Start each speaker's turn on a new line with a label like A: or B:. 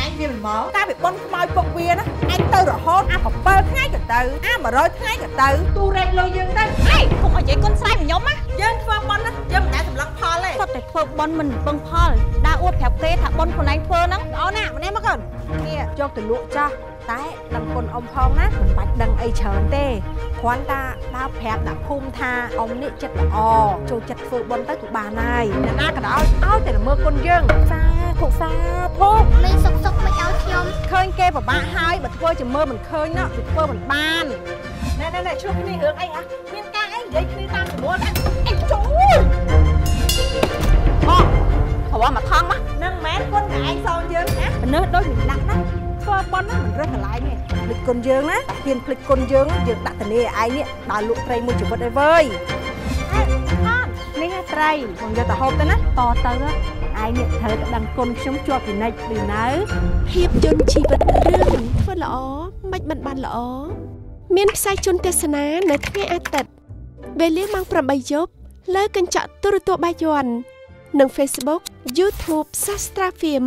A: អញវាមិនមកតាវាប៉ុនខ្មោចពុកវាណាអញទៅរហូតអា7ថ្ងៃក៏ទៅអា100ថ្ងៃក៏ទៅទូរែកលុយយើងទៅ
B: ហេកុំឲ្យនិយាយគុណស្រ័យមកខ្ញុំណា
A: យើងធ្វើប៉ុនណាយើងមិនដែលសម្លឹងផលទេ
B: គាត់តែធ្វើបន់មិនពឹងផលដើរអួតប្រាប់គេថាបន់ខ្លួនឯងធ្វើហ្នឹង
A: អូនណាម្នេះមកកូននេះយកទៅលក់ចាស់តែដឹងគុណអ៊ំផងណាមិនបាច់ដឹងអីច្រើនទេគ្រាន់តែដើរប្រាប់ដាក់ភូមិថាអ៊ំនេះចិត្តល្អចូលចិត្តធ្វើបុណ្យទៅគឺបានហើយអ្នកណាក៏ដោយឲ្យតែល្មើគុណយើងសាធុសាធុ
C: មានសុកសុកមិនឲ្យខ្ញុំ
A: ឃើញគេពិ បាកហើយបើធ្វើជាមើលមិនឃើញណោះគឺធ្វើមិនបានណែណែណែជួបគ្នារឿងអីហ៎មានការអីនិយាយគ្នាតាមប្រមូលដែរអីចូល
B: អូព្រោះមកថងមក
A: នឹងមែនគុណតែឯងសងយើងណាបនើដូចមិនដាក់ណាធ្វើប៉ុនណាមិនរើសកន្លែងទេភ្លេចគុណយើងណាហ៊ានភ្លេចគុណយើងយើងដាក់តនីឲ្យឯងនេះដើរលក់ត្រីមួយជីវិតអីវើយអេអននេះឯត្រីខ្ញុំយកទៅហូបទៅណាតទៅ ឯងនេះត្រូវតែដឹងគុណខ្ញុំជាប់ពីនិច្ចឬនៅ
D: ភាពយន្តជីវិតរឿងធ្វើល្អមិនបានបានល្អមានផ្សាយជូនទស្សនានៅថ្ងៃអាទិត្យវេលាម៉ោង8យប់លើកញ្ចក់ទូរទស្សន៍បាយ័ននិង Facebook YouTube Sastra Film